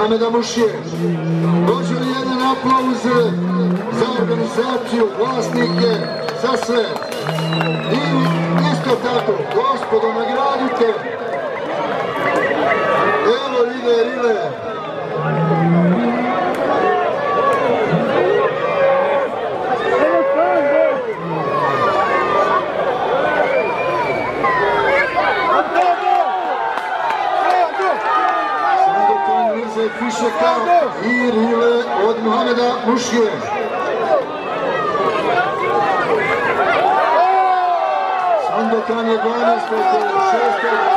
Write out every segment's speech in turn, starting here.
Mohameda Mušije. Može li jedan aplauz za organizaciju, vlasnike, za sve. I isto tako, gospodo, nagradite. Evo ide Rile. Sandokan Mirza Fišeka i Rile od Mohameda Mušije. Sandokan je 12. 6.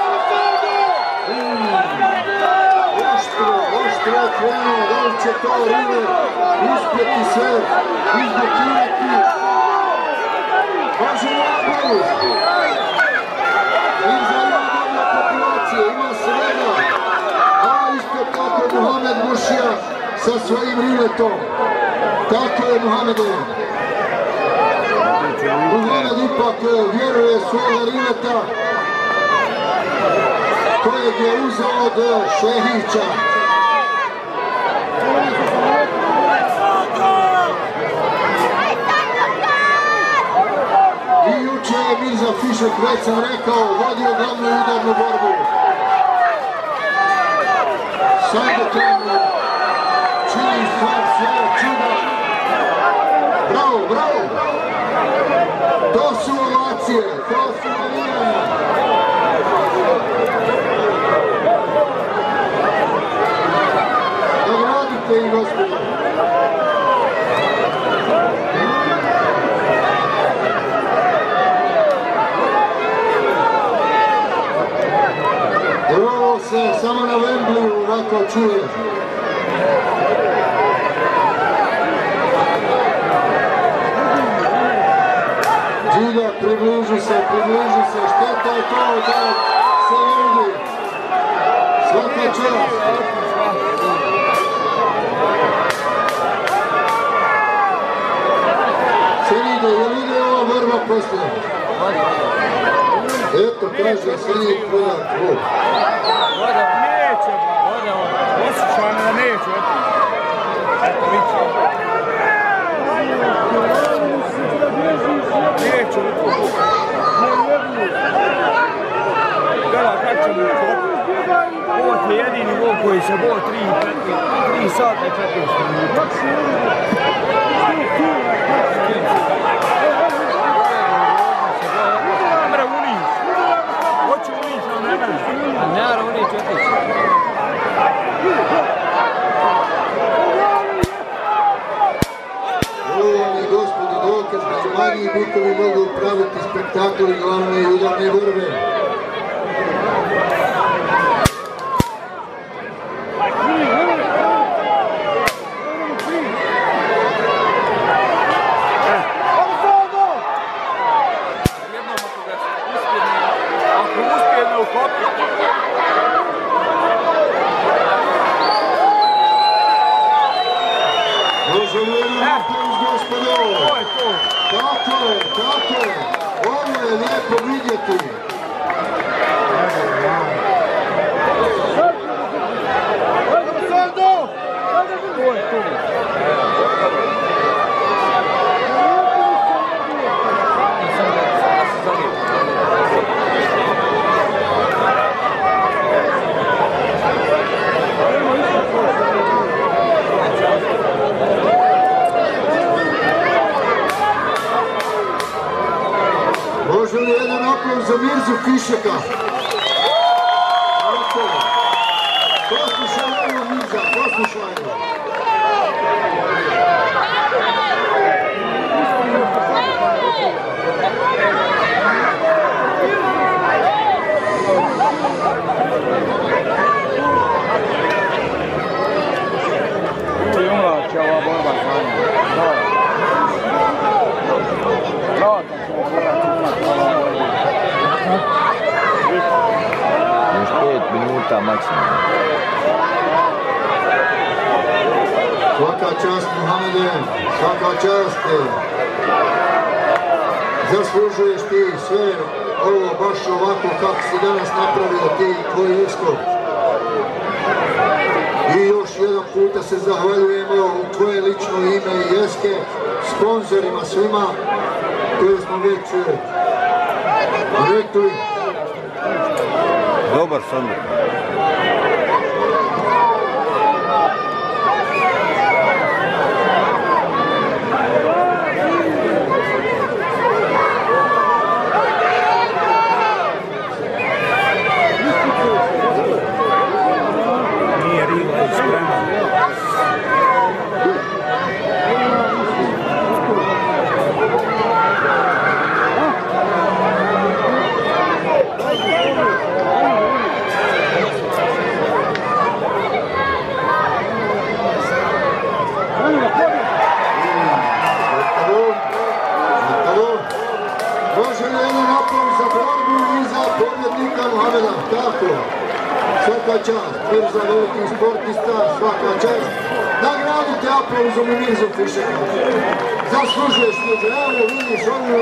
Oštro, oštro krenuo, da li će to Rile uspjeti sve izblokirati? Može li sa svojim riletom. Tako je Mohamede. Mohamed ipak vjeruje svoga rileta kojeg je uzeo od Šehića. I juče je Mirza Fišek, već sam rekao, vodio glavnu udarnu borbu. Sandokan čini stvar svoje čuda. Bravo, bravo! To su ovacije, to su navijanja. Gospodo. Evo se samo na Wembley ovako čuje. Približi se, približi se, šteta je to da se vidi. Svaka čast. Sve ide, je ide ova borba poslije? Eto, kaže. Neće, voda on. Osjećam da neće. Eto, se buvo tri, tri sata gospodi dokaz da su manji bukovi mogu praviti spektakl i glavne udarne borbe. Jedan aplauz, gospodo? Tako je, tako je. Ovo je lijepo vidjeti. To je. Može li jedan aplauz za Mirzu Fišeka? Tako maksimum. Svaka čast Muhammede, svaka čast. Zaslužuješ ti sve ovo baš ovako kako si danas napravio ti tvoj iskop. I još da se zahvaljujemo u tvoje lično ime i jeske sponzorima svima koje smo već e, rekli. dobar sanduka. Tako. Svaka čast. Mirza veliki sportista, svaka čast. Nagradite aplauzom i Mirzu Fišeka. Zaslužuješ Mirza. Evo vidiš ovu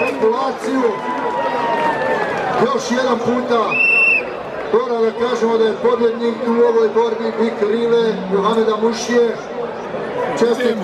populaciju. Još jedan puta Moram da kažemo da je pobjednik u ovoj borbi Bik Rile Mohameda Mušije. Čestit